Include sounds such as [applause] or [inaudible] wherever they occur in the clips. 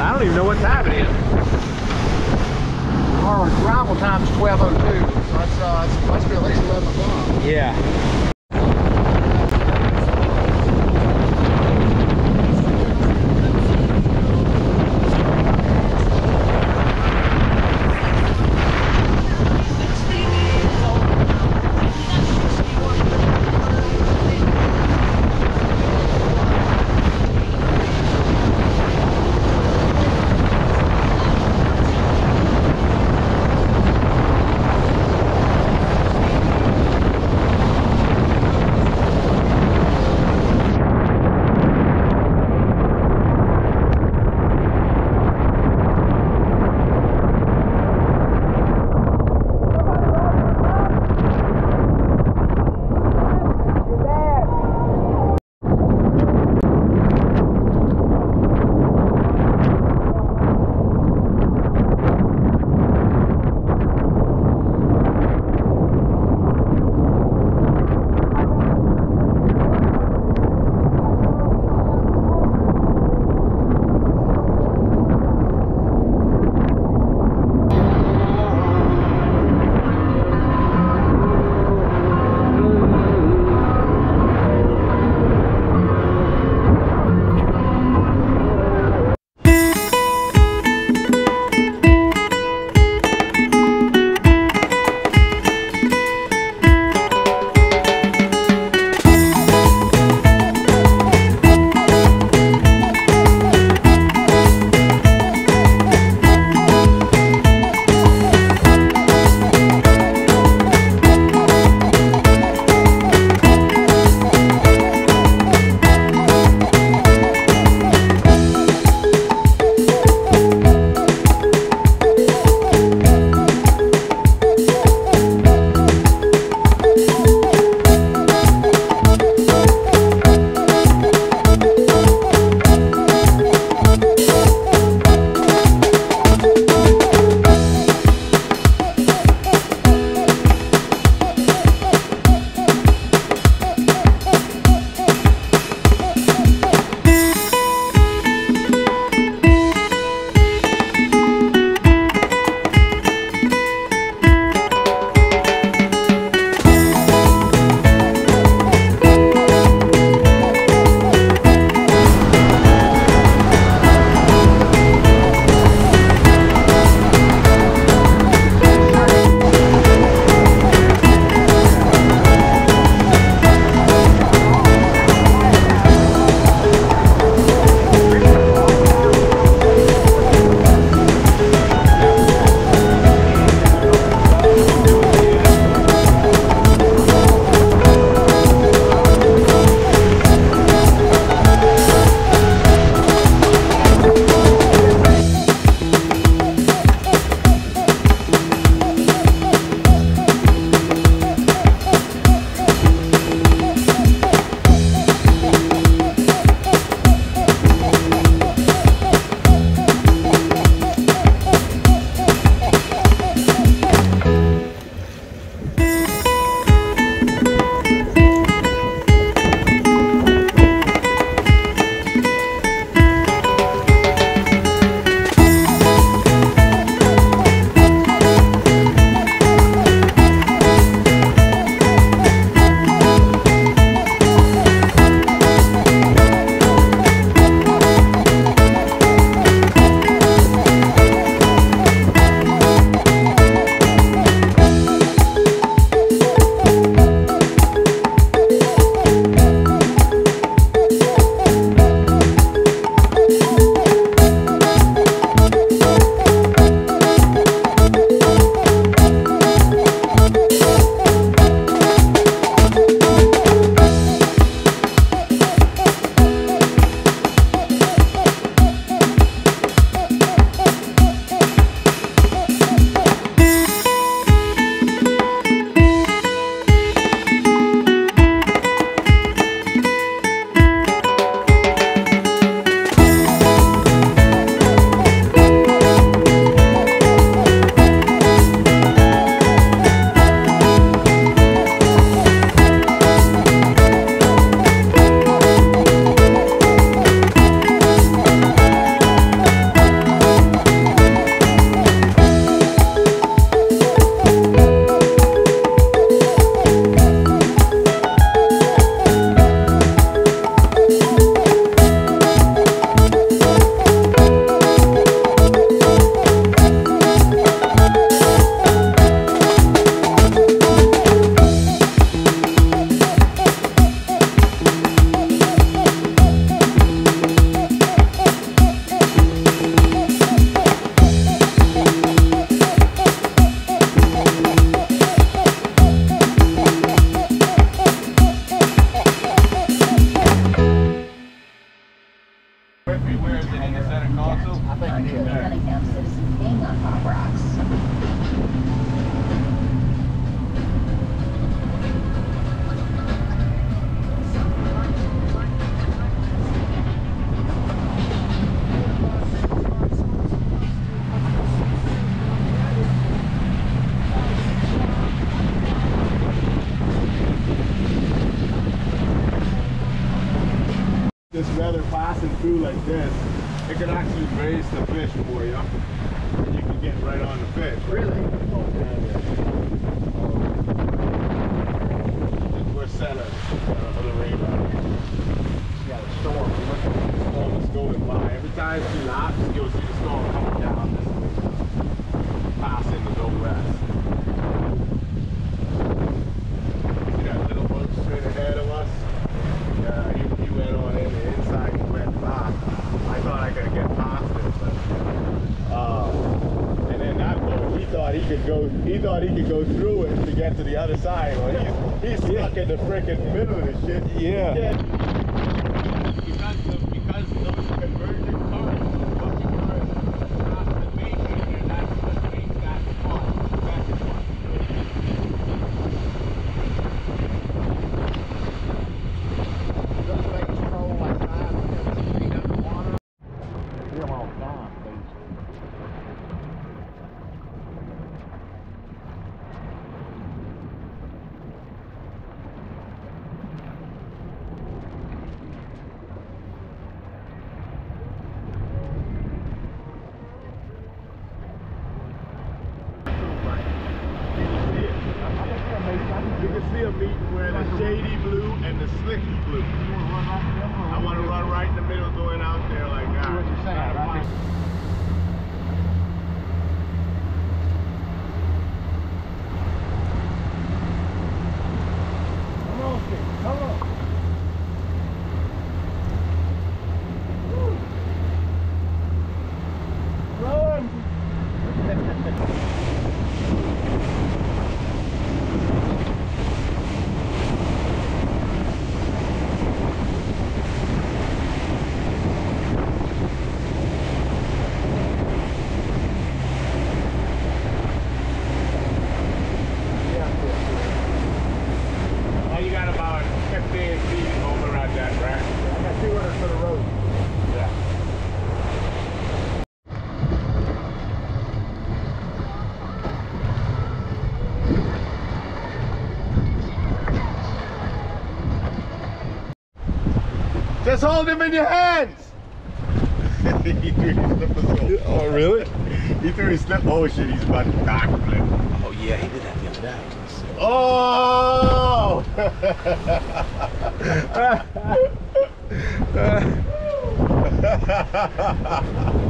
I don't even know what time it is. Our arrival time is 12.02, so that's, uh, it's must be at least 11 o'clock. Yeah. like this, it could actually raise the fish for you. Just hold him in your hands. he threw his slippers off. Oh, really? he threw his slip. Oh, shit, he's about to backflip. Oh, yeah, he did that the other day. Oh! uh. [laughs] [laughs]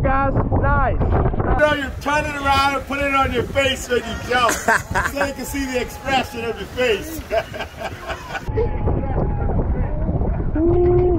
guys. Nice. You know, you're turning around and putting it on your face when you jump [laughs] so you can see the expression of your face. [laughs]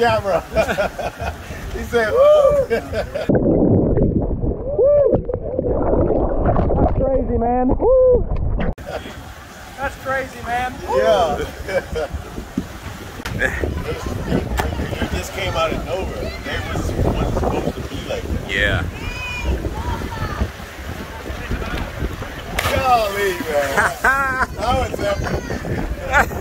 camera. [laughs] he said, woo! That's crazy, man. Woo! That's crazy, man. Yeah. [laughs] you just came out of nowhere. They was wasn't supposed to be like that. Yeah. Golly, man. [laughs] that was epic.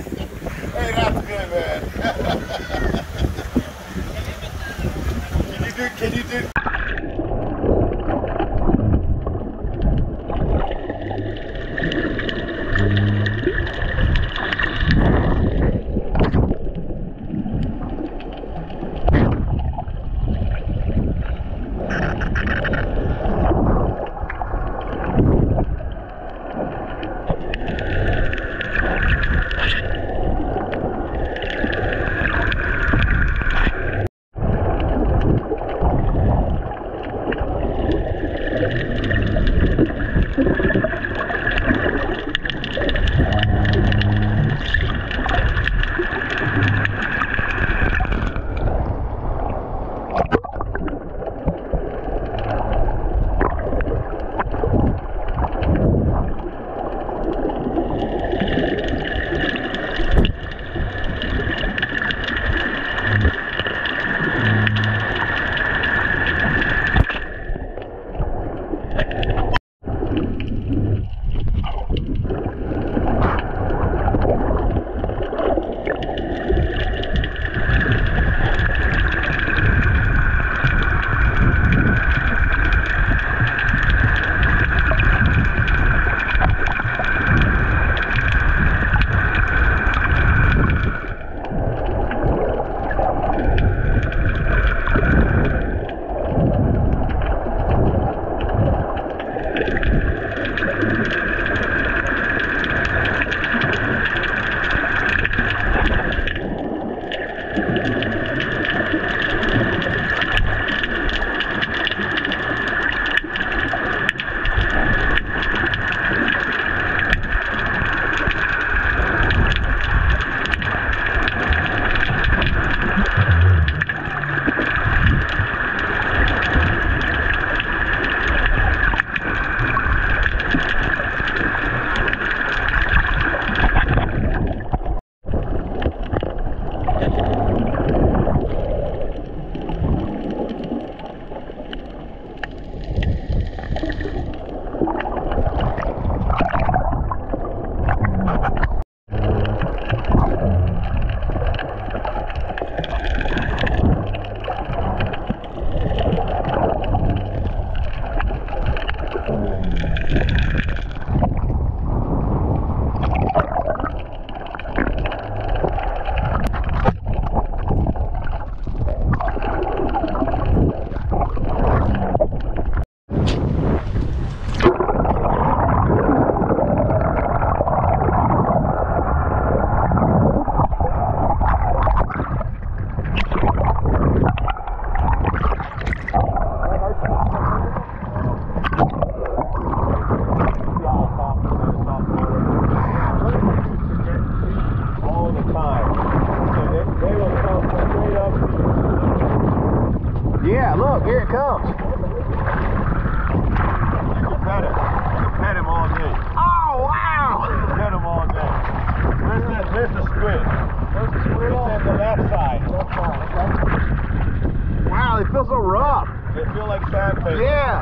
So rough. They feel like sandpaper. Yeah.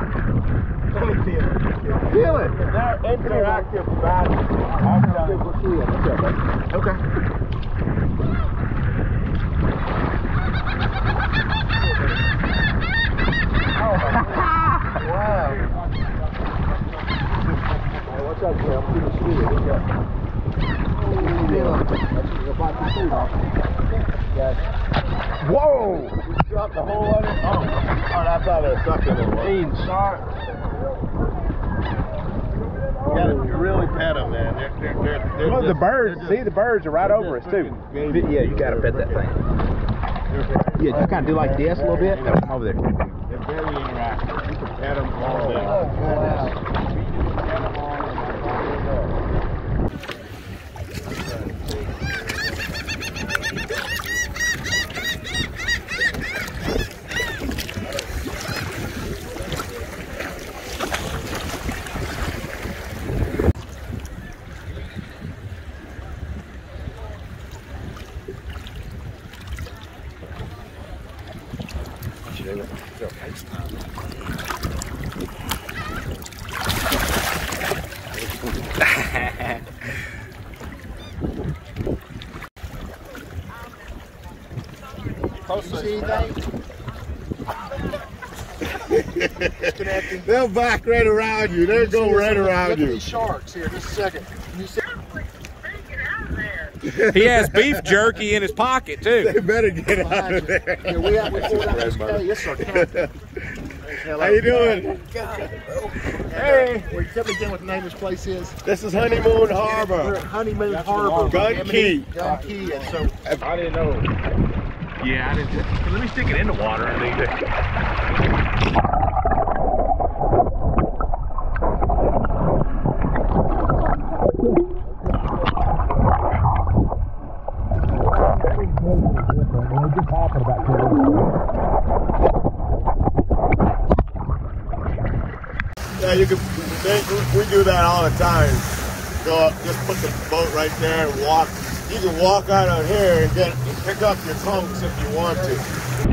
Let me feel it. Feel it. They're interactive. I'm you. Okay. [laughs] wow. Hey, what's up, Clem? Good to see you. What's up? Whoa! dropped the whole other. Oh, oh that's how they're sucking it. Clean, sharp. You gotta really pet them, man. They're, they're, they're, they're Look, the birds. they're See, the birds are right over us, too. baby. Yeah, you gotta pet that thing. Yeah, just kind of do like this a little bit. Now come over there. They're very interactive. You can pet them all day. they were still FaceTime. See anything? They'll back right around you. They'll go right around you. sharks here. Just a second. Can you see? He has beef jerky in his pocket too. They better get out of there. Yeah, we have we pulled out this Grandmother. cave. It's our camp. How you doing? Hey, Well, you tell me again what the name of this place is? this is Honeymoon We're Harbor. at Honeymoon Harbor. Gun Cay. Gun Cay. And so I didn't know. Yeah, I didn't. Let me stick it in the water. Yeah, you can. They, we do that all the time. Go up, just put the boat right there and walk. You can walk out on here and get pick up your trunks if you want to.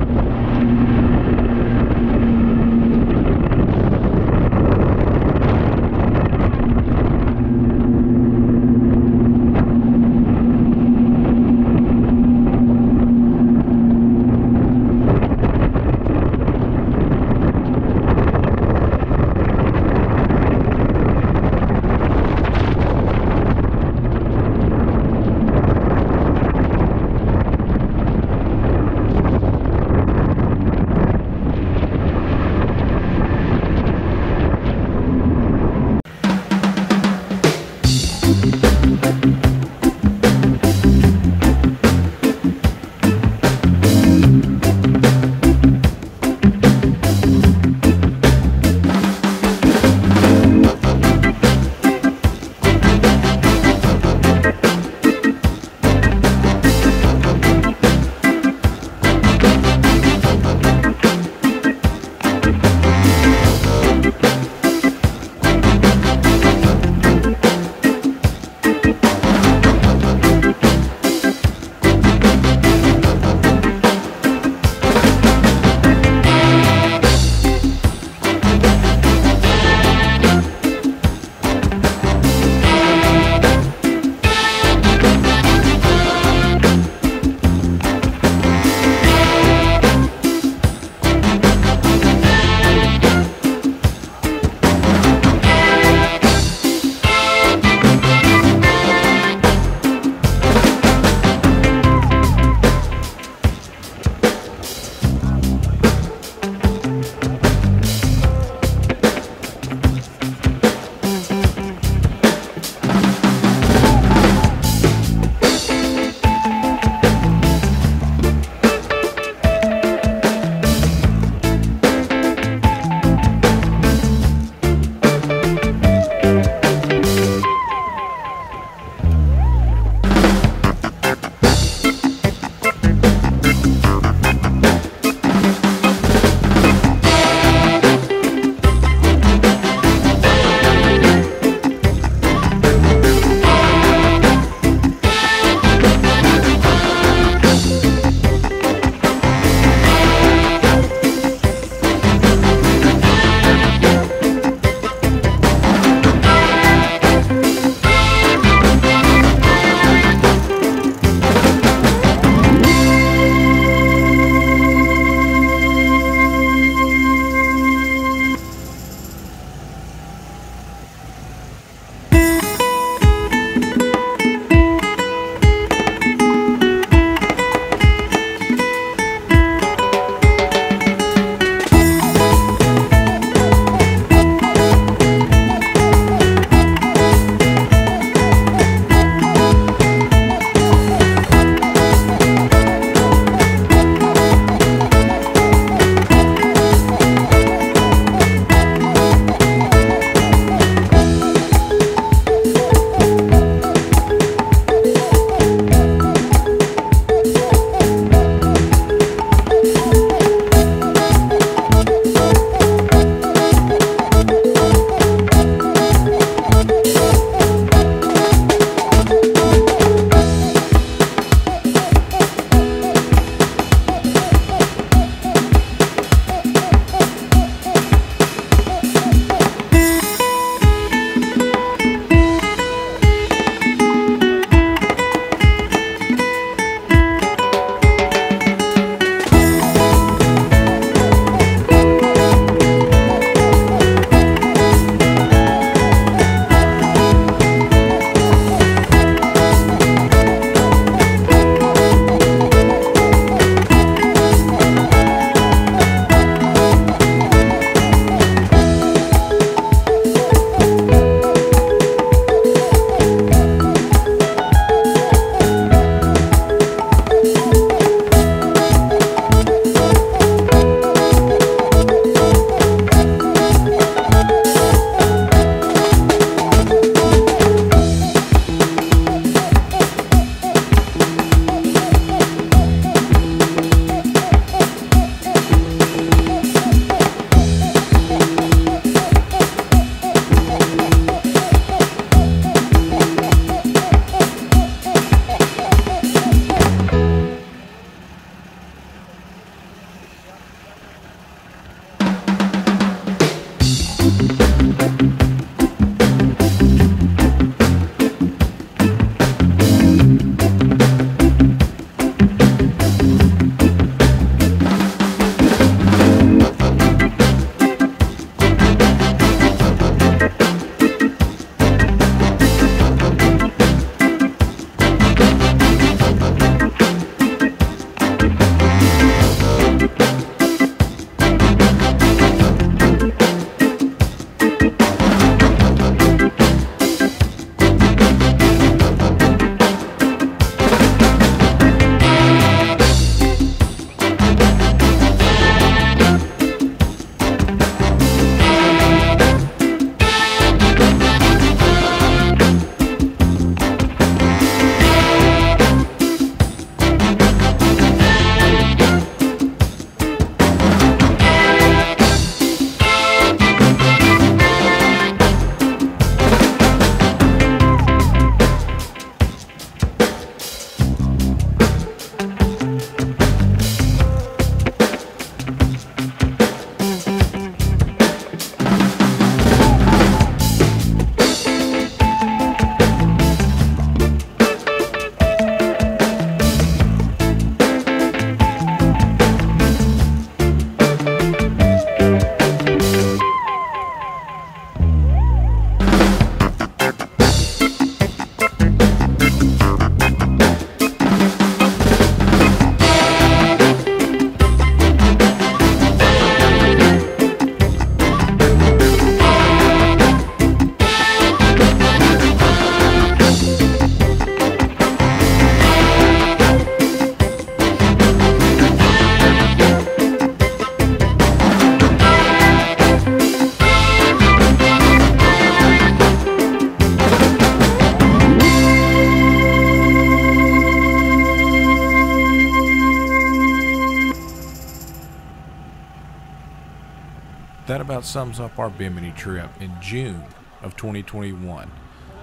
Sums up our Bimini trip in June of 2021.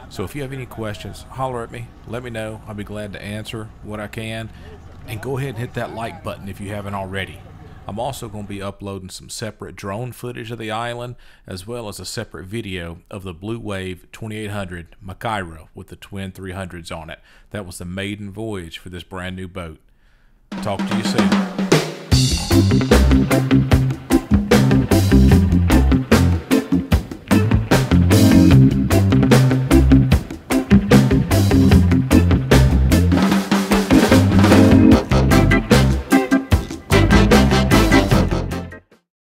So if you have any questions, holler at me. Let me know. I'll be glad to answer what I can. And go ahead and hit that like button if you haven't already. I'm also going to be uploading some separate drone footage of the island, as well as a separate video of the Blue Wave 2800 Makaira with the twin 300s on it. That was the maiden voyage for this brand new boat. Talk to you soon.